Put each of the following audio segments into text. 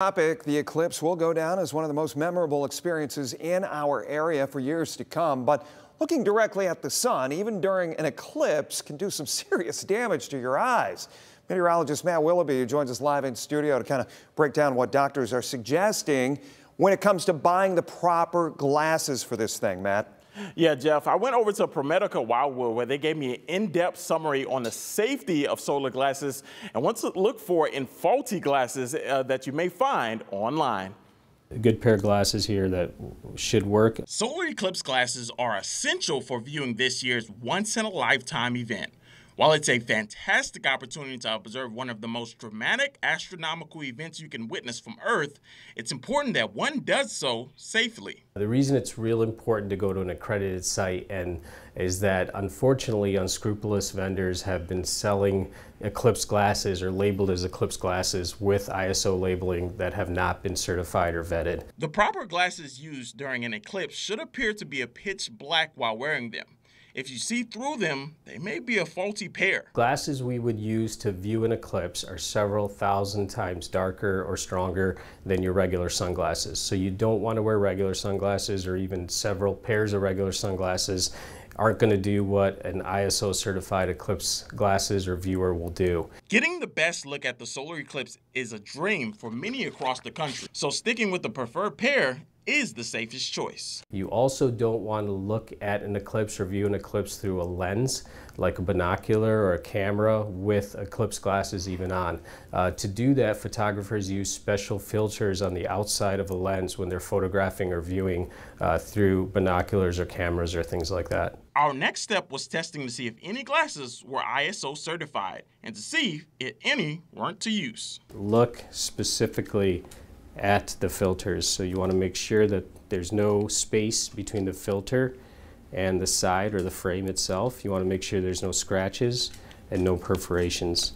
Topic, the eclipse will go down as one of the most memorable experiences in our area for years to come. But looking directly at the sun, even during an eclipse, can do some serious damage to your eyes. Meteorologist Matt Willoughby joins us live in studio to kind of break down what doctors are suggesting when it comes to buying the proper glasses for this thing, Matt. Yeah, Jeff, I went over to ProMedica Wildwood where they gave me an in-depth summary on the safety of solar glasses and what to look for in faulty glasses uh, that you may find online. A good pair of glasses here that should work. Solar eclipse glasses are essential for viewing this year's once-in-a-lifetime event. While it's a fantastic opportunity to observe one of the most dramatic astronomical events you can witness from Earth, it's important that one does so safely. The reason it's real important to go to an accredited site and is that unfortunately unscrupulous vendors have been selling eclipse glasses or labeled as eclipse glasses with ISO labeling that have not been certified or vetted. The proper glasses used during an eclipse should appear to be a pitch black while wearing them. If you see through them, they may be a faulty pair. Glasses we would use to view an eclipse are several thousand times darker or stronger than your regular sunglasses. So you don't want to wear regular sunglasses or even several pairs of regular sunglasses aren't going to do what an ISO certified eclipse glasses or viewer will do. Getting the best look at the solar eclipse is a dream for many across the country. So sticking with the preferred pair is the safest choice. You also don't want to look at an eclipse or view an eclipse through a lens, like a binocular or a camera with eclipse glasses even on. Uh, to do that, photographers use special filters on the outside of a lens when they're photographing or viewing uh, through binoculars or cameras or things like that. Our next step was testing to see if any glasses were ISO certified and to see if any weren't to use. Look specifically at the filters. So you want to make sure that there's no space between the filter and the side or the frame itself. You want to make sure there's no scratches and no perforations.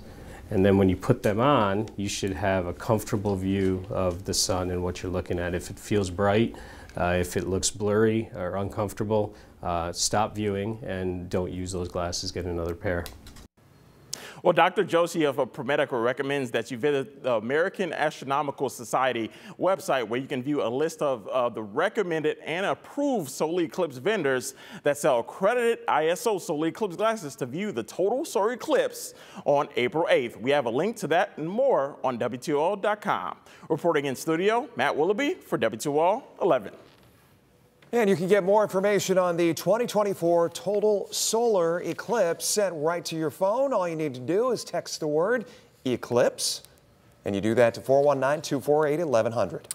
And then when you put them on, you should have a comfortable view of the sun and what you're looking at. If it feels bright, uh, if it looks blurry or uncomfortable, uh, stop viewing and don't use those glasses, get another pair. Well, Dr. Josie of ProMedica recommends that you visit the American Astronomical Society website where you can view a list of uh, the recommended and approved solar eclipse vendors that sell accredited ISO solar eclipse glasses to view the total solar eclipse on April 8th. We have a link to that and more on WTOL.com. Reporting in studio, Matt Willoughby for WTOL 11. And you can get more information on the 2024 total solar eclipse sent right to your phone. All you need to do is text the word eclipse, and you do that to 419 248 1100.